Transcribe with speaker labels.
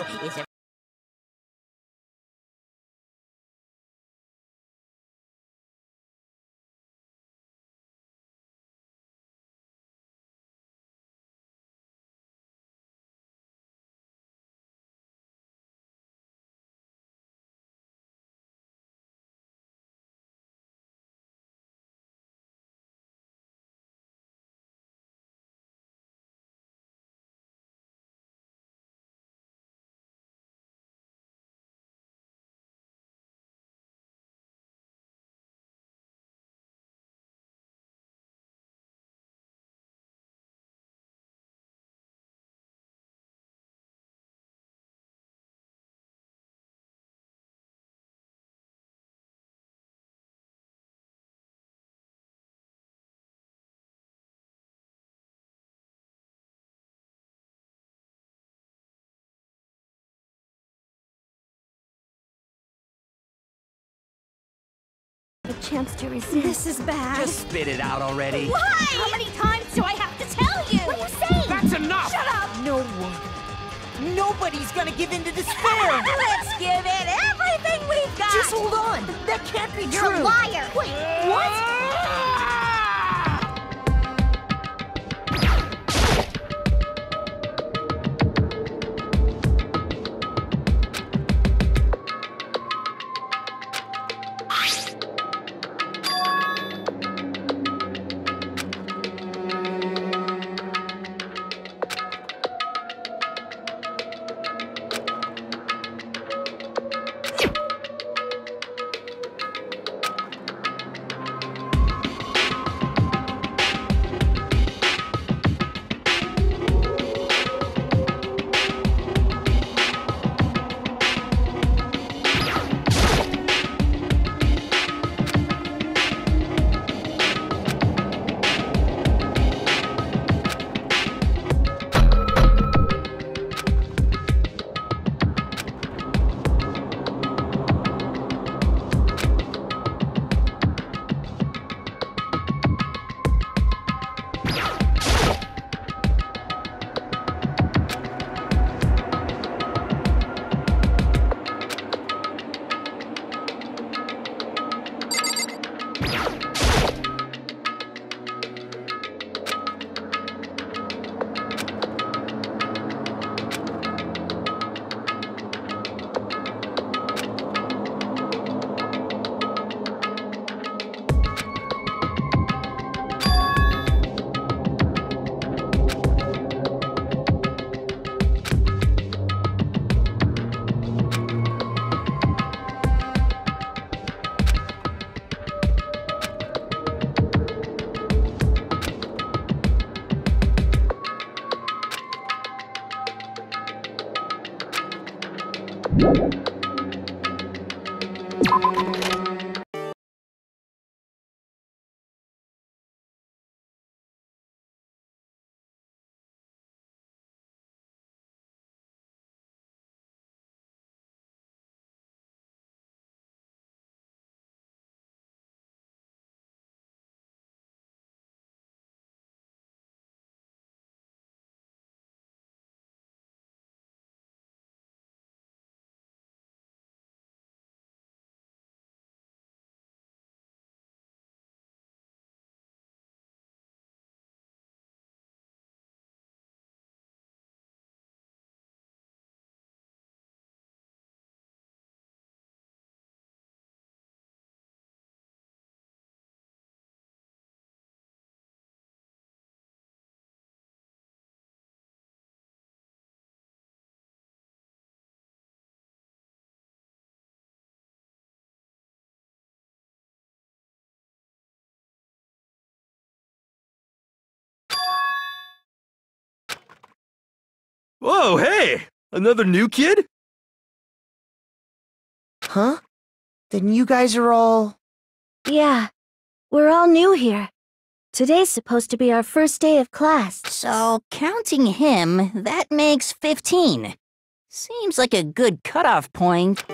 Speaker 1: Is
Speaker 2: A chance to resist.
Speaker 3: This is bad.
Speaker 4: Just spit it out already.
Speaker 3: Why? How many times do I have to tell you? What are you saying?
Speaker 4: That's enough!
Speaker 3: Shut up!
Speaker 1: no one? Nobody's gonna give in to despair.
Speaker 3: Let's give it everything we've got!
Speaker 1: Just hold on. That can't be
Speaker 3: You're
Speaker 1: true.
Speaker 3: a liar! Wait, what?
Speaker 4: you Whoa, hey! Another new kid?
Speaker 1: Huh? Then you guys are all.
Speaker 2: Yeah, we're all new here. Today's supposed to be our first day of class.
Speaker 3: So, counting him, that makes 15. Seems like a good cutoff point.